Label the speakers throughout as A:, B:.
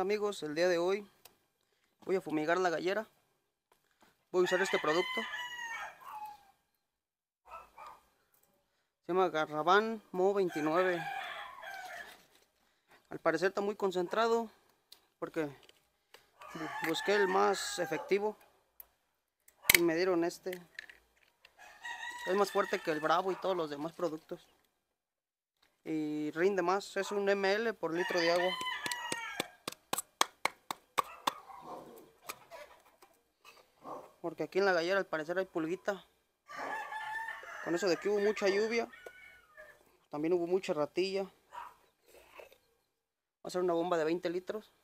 A: Amigos, el día de hoy voy a fumigar la gallera. Voy a usar este producto. Se llama Garraban Mo 29. Al parecer está muy concentrado porque busqué el más efectivo y me dieron este. Es más fuerte que el Bravo y todos los demás productos. Y rinde más, es un ml por litro de agua. Porque aquí en la gallera al parecer hay pulguita. Con eso de que hubo mucha lluvia. También hubo mucha ratilla. Va a ser una bomba de 20 litros.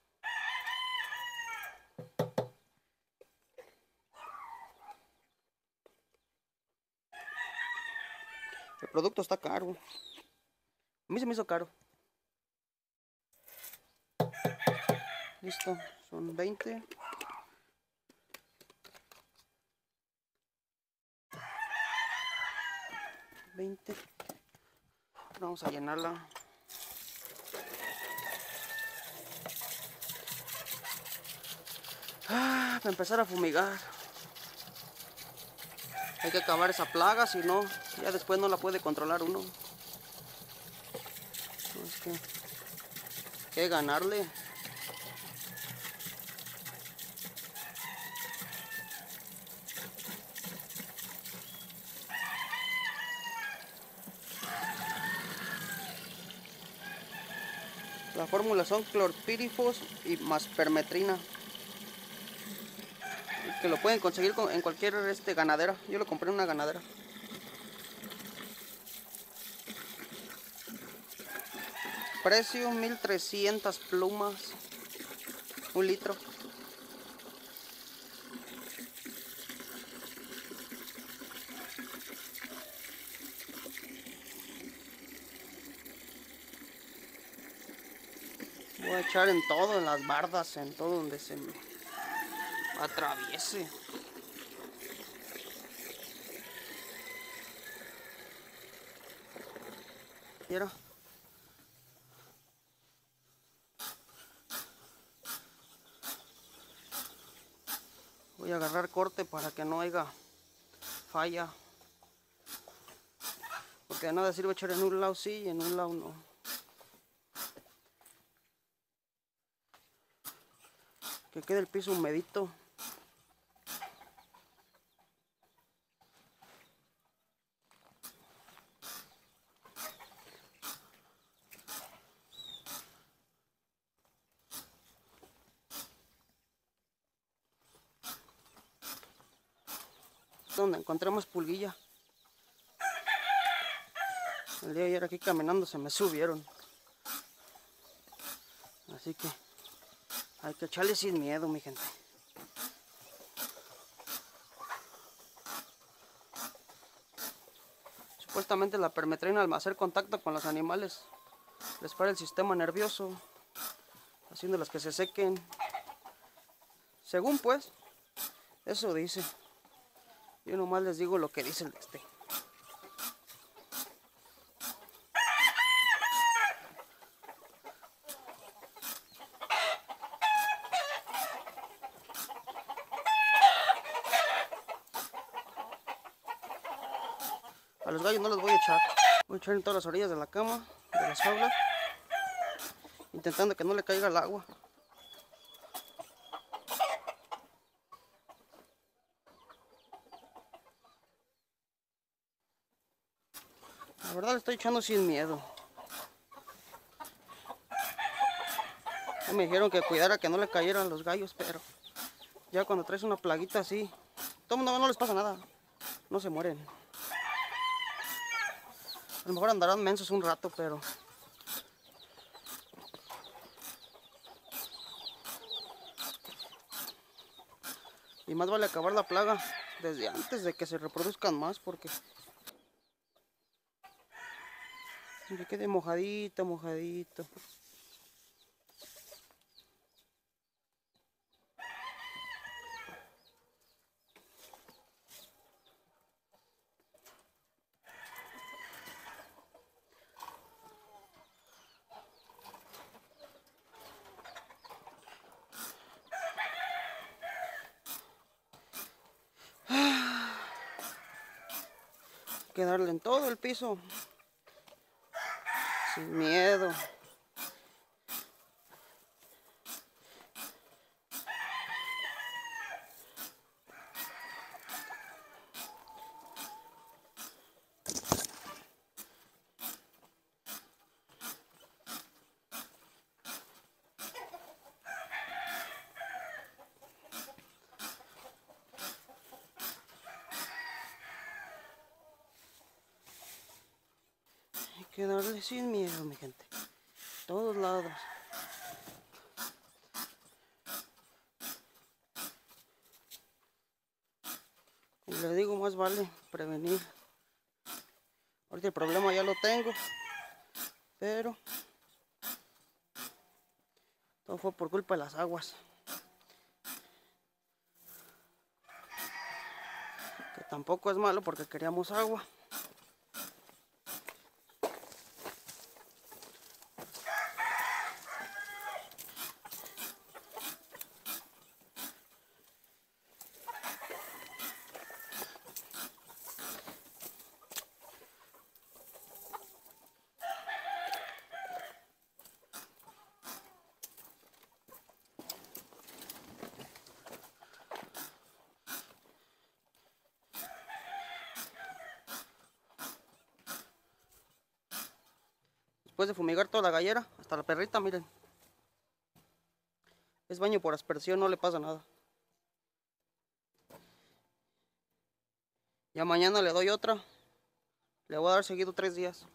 A: El producto está caro. A mí se me hizo caro. Listo, son 20. Veinte. Vamos a llenarla. Ah, para empezar a fumigar. Hay que acabar esa plaga, si no, ya después no la puede controlar uno. Es que, que ganarle. La fórmula son clorpírifos y más permetrina. Que lo pueden conseguir en cualquier este, ganadera. Yo lo compré en una ganadera. Precio 1300 plumas. Un litro. Echar en todo, en las bardas, en todo donde se me atraviese. Mira. Voy a agarrar corte para que no haya falla. Porque nada sirve echar en un lado sí y en un lado no. Que quede el piso humedito. donde encontramos pulguilla. El día de ayer aquí caminando se me subieron. Así que hay que echarle sin miedo, mi gente. Supuestamente la permetrina al hacer contacto con los animales les para el sistema nervioso, haciéndolas que se sequen. Según pues, eso dice. Yo nomás les digo lo que dice el este. Los gallos no los voy a echar. Voy a echar en todas las orillas de la cama, de las jaulas. Intentando que no le caiga el agua. La verdad le estoy echando sin miedo. Me dijeron que cuidara que no le cayeran los gallos, pero ya cuando traes una plaguita así, todo mundo no les pasa nada. No se mueren. A lo mejor andarán mensos un rato, pero... Y más vale acabar la plaga desde antes de que se reproduzcan más, porque Que quede mojadito, mojadito. Que darle en todo el piso. Sin miedo. Hay que darle sin miedo, mi gente. Todos lados. Como le digo, más vale prevenir. Ahorita el problema ya lo tengo. Pero todo fue por culpa de las aguas. Que tampoco es malo porque queríamos agua. Después de fumigar toda la gallera, hasta la perrita, miren. Es baño por aspersión, no le pasa nada. Ya mañana le doy otra. Le voy a dar seguido tres días.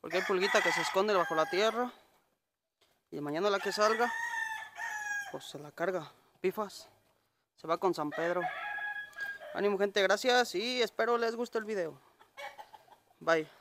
A: Porque hay pulguita que se esconde bajo la tierra. Y mañana la que salga, pues se la carga. Pifas. Se va con San Pedro. Ánimo gente, gracias y espero les guste el video. Bye.